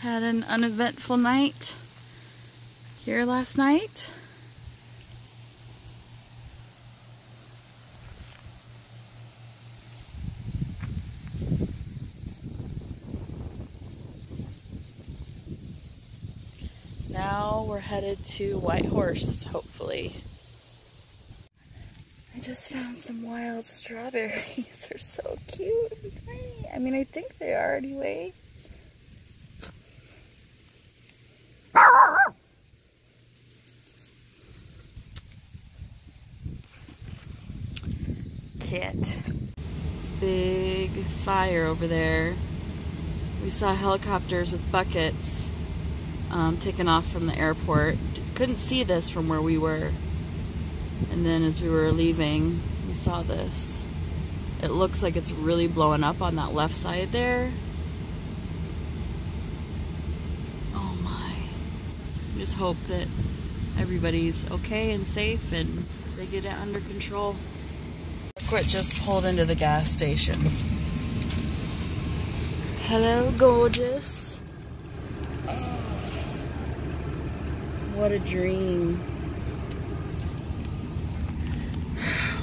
Had an uneventful night here last night. Now we're headed to Whitehorse, hopefully. I just found some wild strawberries. They're so cute and tiny. I mean, I think they are anyway. Fire over there. We saw helicopters with buckets um, taken off from the airport. Couldn't see this from where we were. And then as we were leaving, we saw this. It looks like it's really blowing up on that left side there. Oh my. Just hope that everybody's okay and safe and they get it under control. Look what just pulled into the gas station. Hello, gorgeous. Oh, what a dream.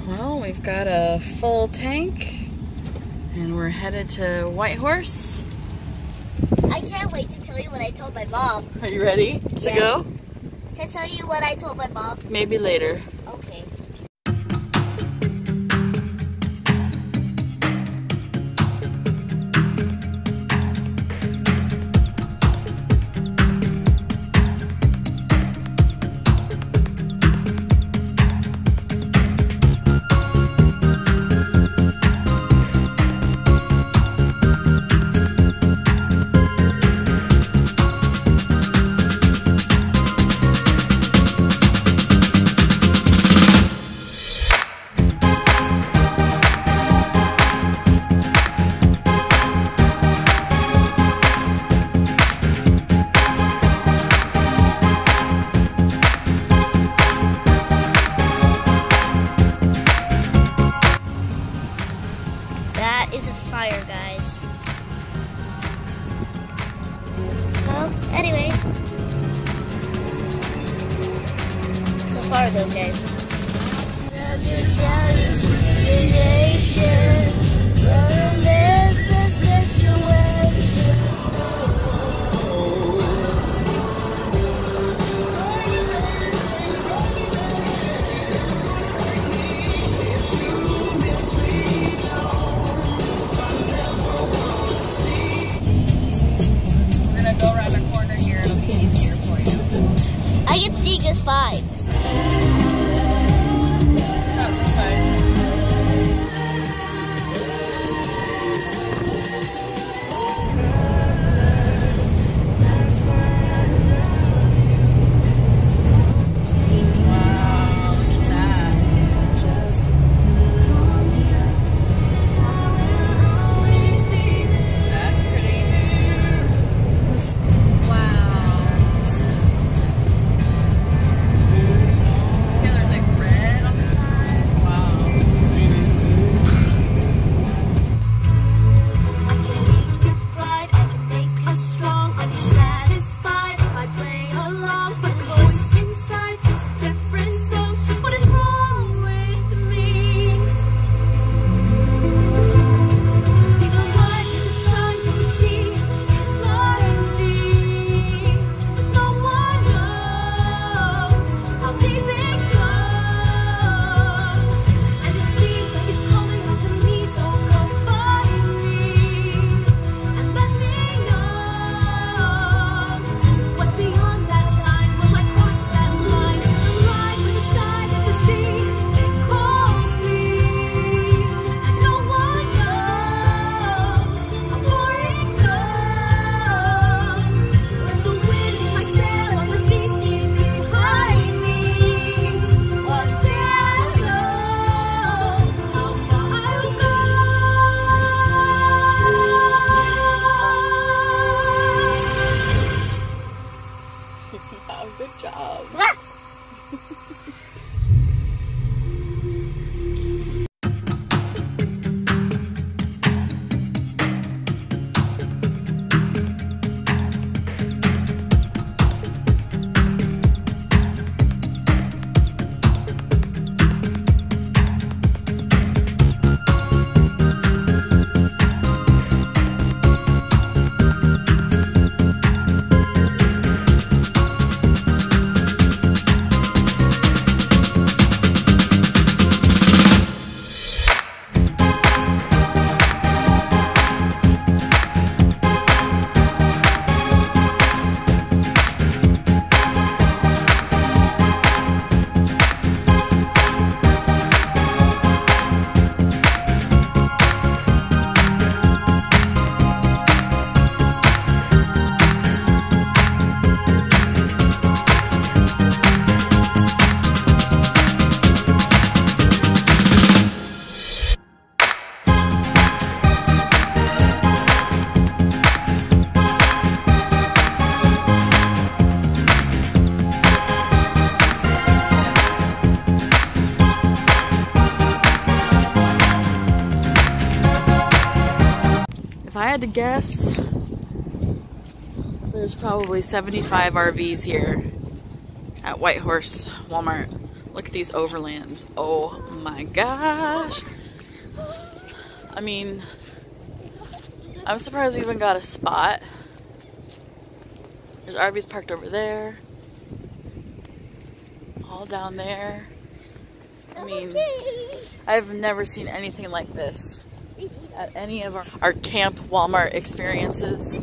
Well, we've got a full tank and we're headed to Whitehorse. I can't wait to tell you what I told my mom. Are you ready to Yeah. go? Can I tell you what I told my mom? Maybe later. Okay. Anyway. So far, though, guys. Had to guess, there's probably 75 RVs here at Whitehorse Walmart. Look at these overlands. Oh my gosh. I mean, I'm surprised we even got a spot. There's RVs parked over there. All down there. I mean, I've never seen anything like this at any of our, our camp Walmart experiences.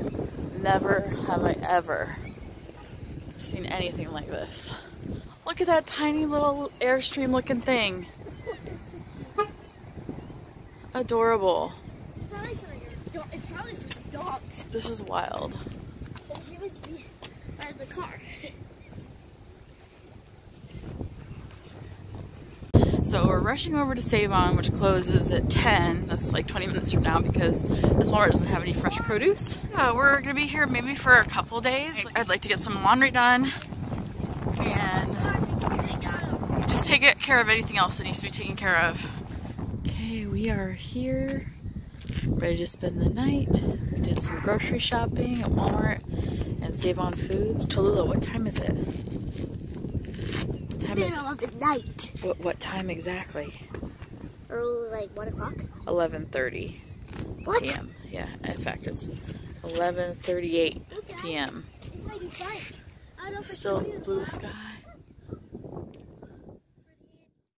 Never have I ever seen anything like this. Look at that tiny little Airstream looking thing. Adorable. This is wild. It's given to me by the car. So we're rushing over to Save On, which closes at 10. That's like 20 minutes from now because this Walmart doesn't have any fresh produce. Uh, we're gonna be here maybe for a couple days. I'd like to get some laundry done and just take care of anything else that needs to be taken care of. Okay, we are here, ready to spend the night. We did some grocery shopping at Walmart and Save On Foods. Talula, what time is it? What time is? Middle of the night. What, what time exactly? Early, like 1 o'clock. 11:30 What? p.m. Yeah, in fact, it's 11:38 p.m. It's my bike. I don't know if it's Still blue sky.